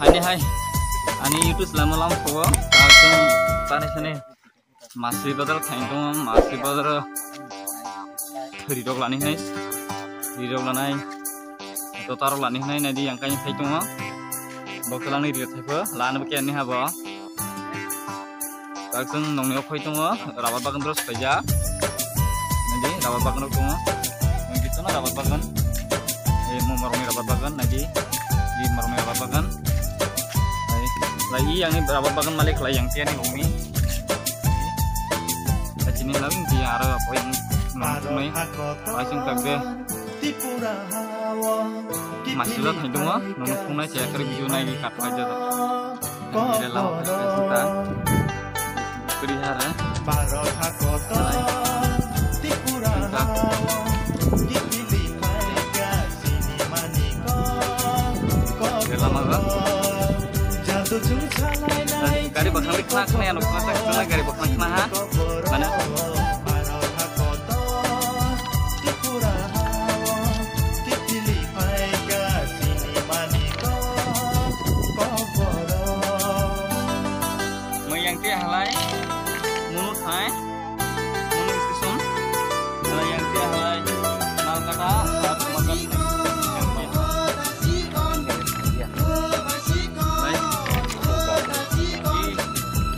Hani hai. Ani itu selama lam ko langsung tani sini masih badal kain dong masih theri dok lani hai theri dok lanai to taro lani hai nadi yang kain kai dong boksalang ni dia thaipa lana baki ani habo langsung nongni okai dong rabat bagan terus saja nadi rabat bagan dong gitu na di lagi yang ini berapa bahkan malik lah yang tiang umi. Sini lagi di arah apa yang nongkrong langsung tagde masih lah itu mah nongkrong aja ya kerja biju naik kat aja tuh. Tidak lama kita pelihara. Lama gari bakal kena yang kia halai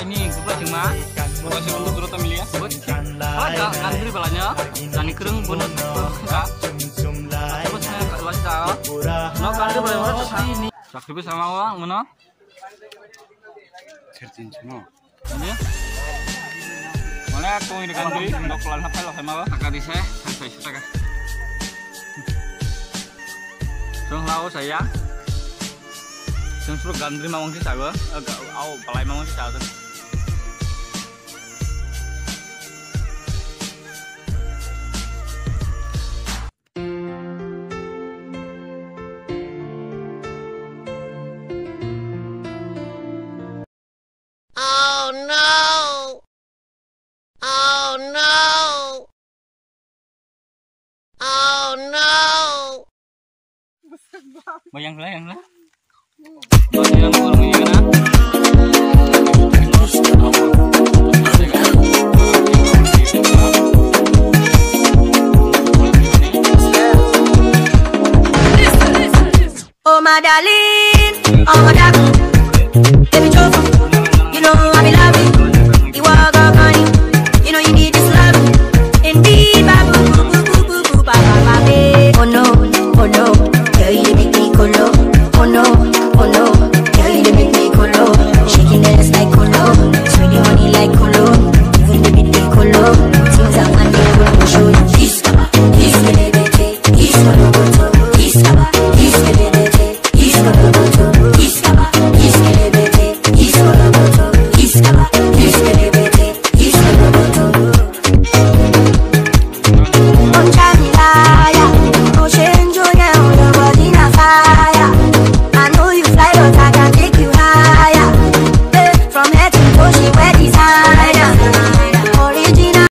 nih gue cuma gue sih untuk turut ambil ya gue ada ngantri balanya nani kereng bunut enggak terus saya kalau saya no kali balanya ini. Sakti sama orang mana? Certain semua. Ini. Mana aku ini kan diri untuk pelan apa loh sama kakak di saya saya suka Sung lau saya. Sung suruh gandri mawang sih saya agak au balai mawang sih saya Oh no! Bayang lah, yang lah. Kan? Oh my darling, oh my darling, Peace